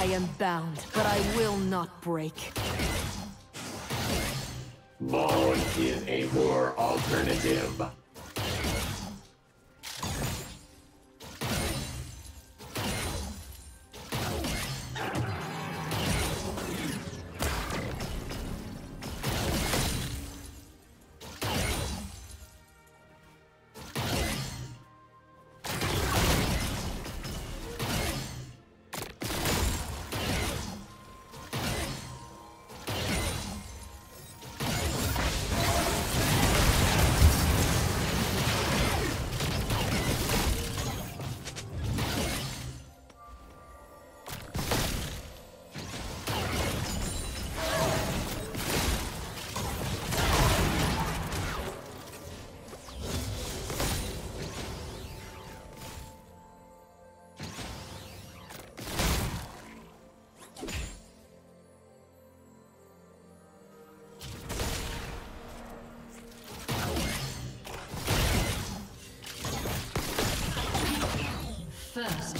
I am bound, but I will not break. Bone is a poor alternative. First.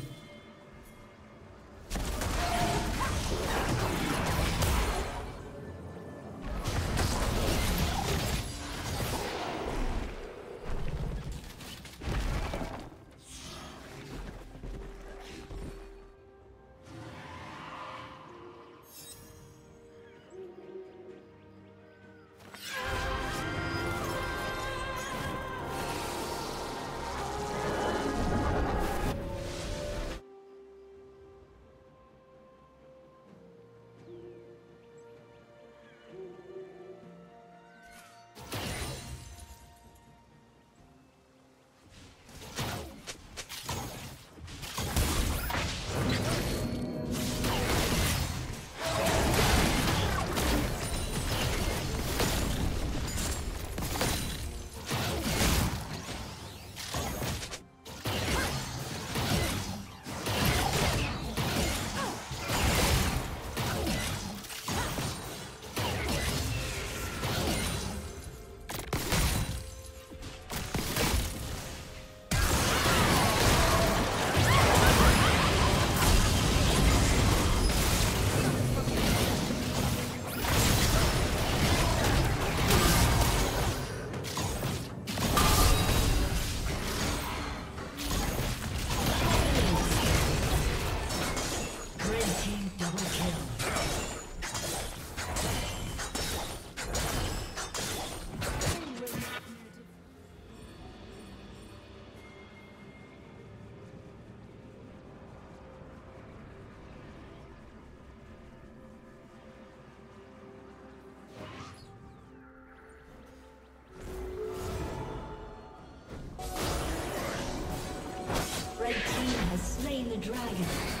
Dragon.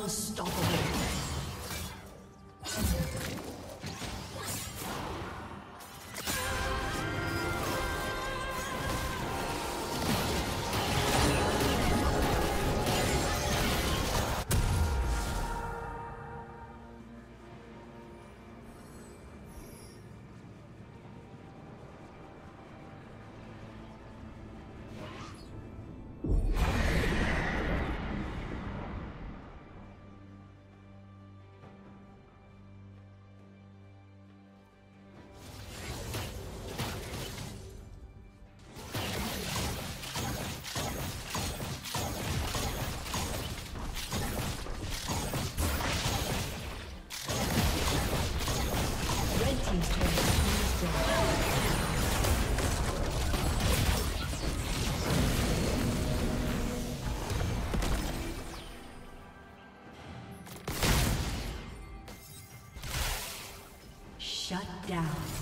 Unstoppable. Shut down.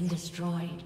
Been destroyed.